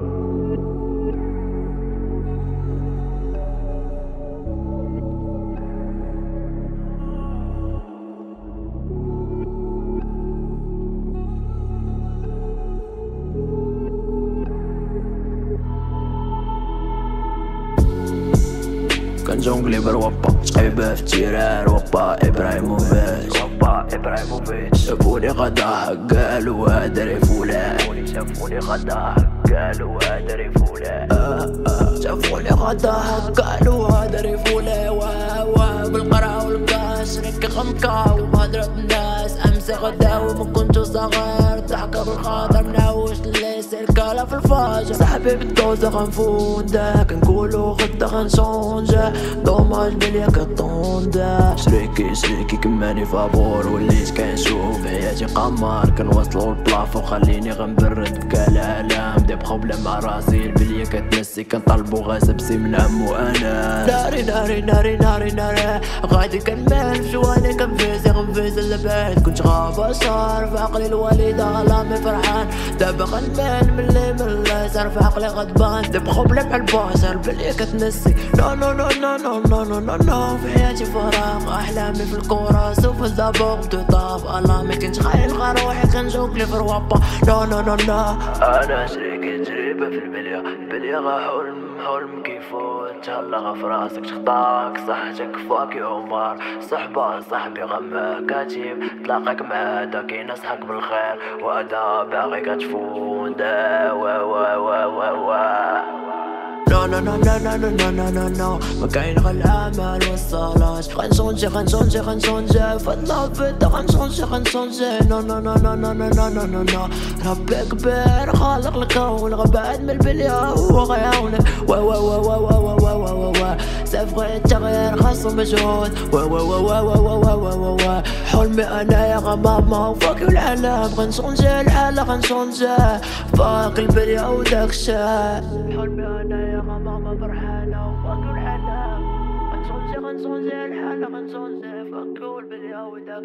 كنجونغلي تقيبة في تيرار وابا إبراهيموفيتش. وابا إبراهيموفيتش. شافوني غدا قالوا هادري فلان. شافوني غدا قالوا هذا فلان شافوني غدا قالوا هذا فلان بالقرا والكاش رك غمكا ومضرب الناس امس غدا وما كنت صغير ضحكة بالخاطر ناوش اللي سيركالة في الفاجر. صاحبي بالدوزة غنفوندا كنقولو غدا غنشونجا دوماج بليا كطوندا. شريكي شريكي كماني فابور. وليت كنشوف حياتي قمر. كنوصلو البلافو خليني غنبرد بكالعالم قبل مع راسي البلية كتنسي كنطلبو غاز بسي من عمو لا ناري ناري ناري ناري ناري. غادي كنمال جواني كنفيزي غنفيزي البيت. كنت غابة صار في عقلي الوالدة غلامي فرحان دابا غنبان ملي ملي صار في عقلي غضبان. دابا بروبليم على الباشر بلي كتنسي. نو نو نو نو نو نو نو نو نو في حياتي فراغ أحلامي في الكورة. سوف الزبوق دو طاب. الله ما كنت خايل روحي كنجوك لي في الوابا. نو نو نو نو أنا شريك تجربة في البلية البلية غا حلم حلم كيفوت هلا غا في راسك تخطاك صحتك فاك عمر صحبة صاحبي غمك كاتيب تلاقاك مع هدا كينصحك بالخير وهذا باغي كتفون دا وا وا وا وا وا نو نو نو نو نو نو نو نو نو ما كاين غير الامل والصلاة غنشونجي غنشونجي غنشونجي فضنا فدا غنشونجي غنشونجي نو نو نو نو نو نو نو نو نو ربي كبير خالق الكون غبعد من البلية هو غيعاونك وا وا وا وا وا وا وا وا سافغي التغيير خاصو مجهود وا وا وا وا وا وا وا وا وا وا. حلمي أنا يا غماما وفاك العالم. غنشونجي الحالة غنشونجي فاك البلية وداك حلمي أنا يا ماما فرحانة وفاكو الحالة غنصونجي غنصونجي الحالة غنصونجي فاكو البليا وداك